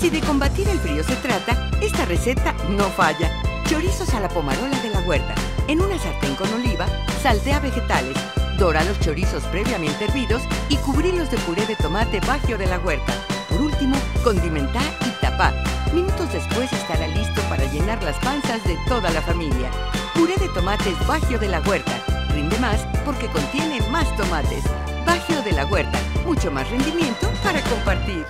Si de combatir el frío se trata, esta receta no falla. Chorizos a la pomarola de la huerta. En una sartén con oliva, saltea vegetales, dora los chorizos previamente hervidos y cubrirlos de puré de tomate bagio de la huerta. Por último, condimentar y tapar. Minutos después estará listo para llenar las panzas de toda la familia. Puré de tomates bagio de la huerta. Rinde más porque contiene más tomates. Bagio de la huerta. Mucho más rendimiento para compartir.